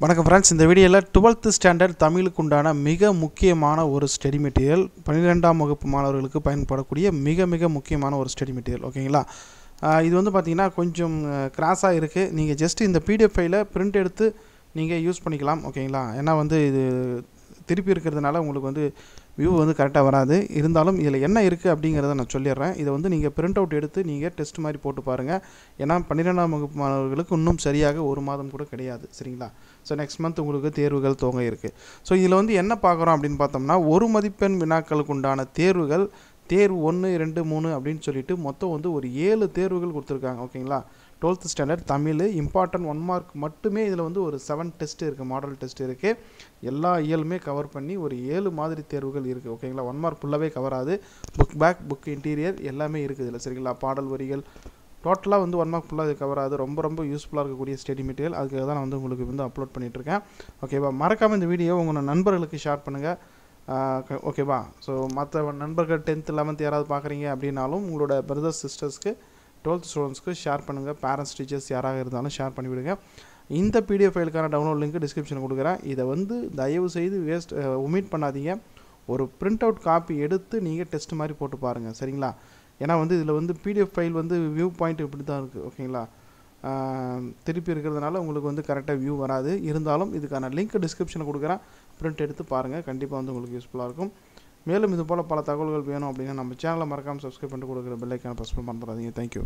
வணக்கம் ஃப்ரெண்ட்ஸ் இந்த வீடியோவில் டுவெல்த்து ஸ்டாண்டர்ட் தமிழுக்கு உண்டான மிக முக்கியமான ஒரு ஸ்டடி மெட்டீரியல் பன்னிரெண்டாம் வகுப்பு மாணவர்களுக்கு பயன்படக்கூடிய மிக மிக முக்கியமான ஒரு ஸ்டடி மெட்டீரியல் ஓகேங்களா இது வந்து பார்த்திங்கன்னா கொஞ்சம் கிராஸாக இருக்குது நீங்கள் ஜஸ்ட் இந்த பிடிஎஃப் ஃபைலை பிரிண்ட் எடுத்து நீங்கள் யூஸ் பண்ணிக்கலாம் ஓகேங்களா ஏன்னா வந்து இது திருப்பி இருக்கிறதுனால உங்களுக்கு வந்து வியூ வந்து கரெக்டாக வராது. இருந்தாலும் இதில் என்ன இருக்குது அப்படிங்கிறத நான் சொல்லிடுறேன். இதை வந்து நீங்கள் பிரிண்ட் அவுட் எடுத்து நீங்கள் டெஸ்ட் மாதிரி போட்டு பாருங்கள் ஏன்னா பன்னிரெண்டாம் வகுப்பு மாணவர்களுக்கு இன்னும் சரியாக ஒரு மாதம் கூட கிடையாது. சரிங்களா? ஸோ நெக்ஸ்ட் மந்த் உங்களுக்கு தேர்வுகள் துவங்க இருக்குது ஸோ இதில் வந்து என்ன பார்க்குறோம் அப்படின்னு பார்த்தோம்னா ஒரு மதிப்பெண் வினாக்களுக்கு உண்டான தேர்வுகள் தேர்வு ஒன்று ரெண்டு மூணு அப்படின்னு சொல்லிட்டு மொத்தம் வந்து ஒரு ஏழு தேர்வுகள் கொடுத்துருக்காங்க ஓகேங்களா? Twelfth standard Tamil important one mark மட்டுமே இதில் வந்து ஒரு செவன் டெஸ்ட் இருக்குது மாடல் டெஸ்ட் இருக்குது எல்லா இயலுமே கவர் பண்ணி ஒரு ஏழு மாதிரி தேர்வுகள் இருக்குது ஓகேங்களா? ஒன் மார்க் ஃபுல்லாகவே கவர் ஆகுது. புக் பேக் புக் இன்டீரியர் எல்லாமே இருக்குது இதில் சரிங்களா? பாடல் வரிகள் டோட்டலாக வந்து ஒன் மார்க் ஃபுல்லாக இது கவர் ஆகுது. ரொம்ப ரொம்ப யூஸ்ஃபுல்லாக இருக்கக்கூடிய ஸ்டடி மெட்டீரியல் அதுக்காக தான் நான் வந்து உங்களுக்கு வந்து அப்லோட் பண்ணிகிட்ருக்கேன் ஓகேவா? மறக்காமல் இந்த வீடியோ உங்கள் நண்பர்களுக்கு ஷேர் பண்ணுங்கள் ஓகேவா ஸோ மற்ற நண்பர்கள் டென்த் லெவன்த் யாராவது பார்க்குறீங்க அப்படின்னாலும் உங்களோட பிரதர்ஸ் சிஸ்டர்ஸ்க்கு டுவெல்த் ஸ்டூடெண்ட்ஸ்க்கு ஷேர் பண்ணுங்கள் பேரண்ட்ஸ் டீச்சர்ஸ் யாராக இருந்தாலும் ஷேர் பண்ணிவிடுங்க. இந்த பிடிஎஃப் ஃபைலுக்கான டவுன்லோட் லிங்க் டிஸ்கிரிப்ஷன் கொடுக்குறேன். இதை வந்து தயவு செய்து வேஸ்ட் ஒமிட் பண்ணாதீங்க. ஒரு பிரிண்ட் அவுட் காப்பி எடுத்து நீங்கள் டெஸ்ட் மாதிரி போட்டு பாருங்கள் சரிங்களா? ஏன்னா வந்து இதில் வந்து பிடிஎஃப் ஃபைல் வந்து வியூ பாயிண்ட் இப்படி தான் இருக்குது ஓகேங்களா திருப்பி இருக்கிறதுனால உங்களுக்கு வந்து கரெக்டாக வியூ வராது. இருந்தாலும் இதுக்கான லிங்க் டிஸ்கிரிப்ஷனில் கொடுக்குறேன். பிரிண்ட் எடுத்து பாருங்கள் கண்டிப்பாக வந்து உங்களுக்கு யூஸ்ஃபுல்லாக இருக்கும். மேலும் இது போல் பல தகவல்கள் வேணும் அப்படின்னா நம்ம சேனலை மறக்காமல் சப்ஸ்கிரைப் பண்ணிட்டு கொடுக்குற பெல்லைக்கான ப்ரெஸ் பண்ண மறந்துடாதீங்க. தேங்க்யூ